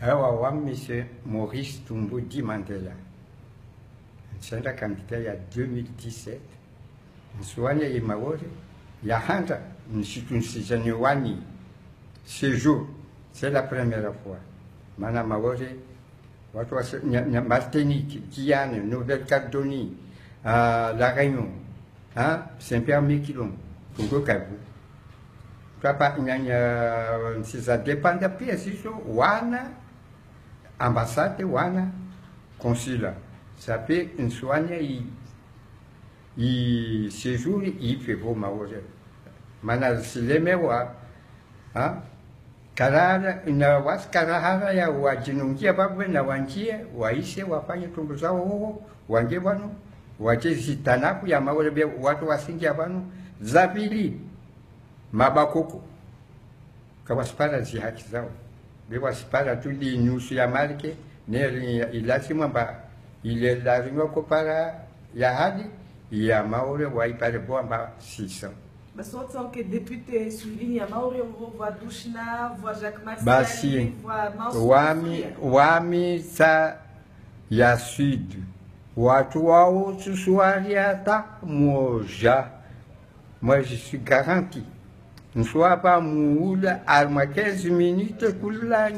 hawa wa monsieur Maurice Tumbudi Mandela. Nshenda kandida ya 2017 nsuwania ye maori. Ya handa nshitunshijani wani. Séjour c'est la première fois. Mana maori watu wa Martinique Guyane Nouvelle-Calédonie uh, La Réunion hein, Saint-Pierre-Miquelon Congo Kabu twapa nyanya sizadepanda pia sisho wana ambasade wana konsula sape nswanya i i séjour ipe vo maore mana silemewa ha karara na was karahara ya wajinungia babwe na wanjie waise wafanye tumbo zao huko wange bano wache zitanaku ya maore be watu wasingia bano za pili mabakoko kawasipara zi haki zao bewasipara tuli nusu ya malike ne ilasimwa mba ile lazima kopara ya hadi ya maore waipare boa mba sisa basi wote wanke député suivini ya maori voix dushna voix Jacques Martial basi voix Mansour wami wami sa ya sud. Watu wao susuari hata moja. Moi je suis garanti nsoapa muula ary mwa 15 minute kula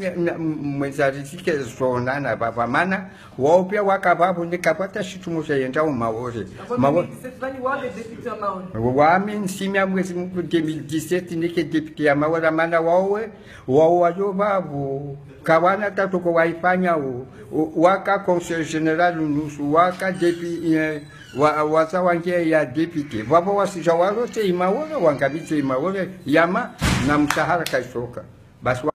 mwenzarifike zona na vava mana waupya wakavavu nikapata xitumo xa yendla wo maori wami nsimya mwezi muku 2017 nike depute ya maora. Mana wawe wawayo vavu kawana tatoko waifanyawo waka conseil general nusu waka depi eh, waza wange ya depute vavo wasija walo teimaora wangaviteimaore yama na mshahara kaisoka basi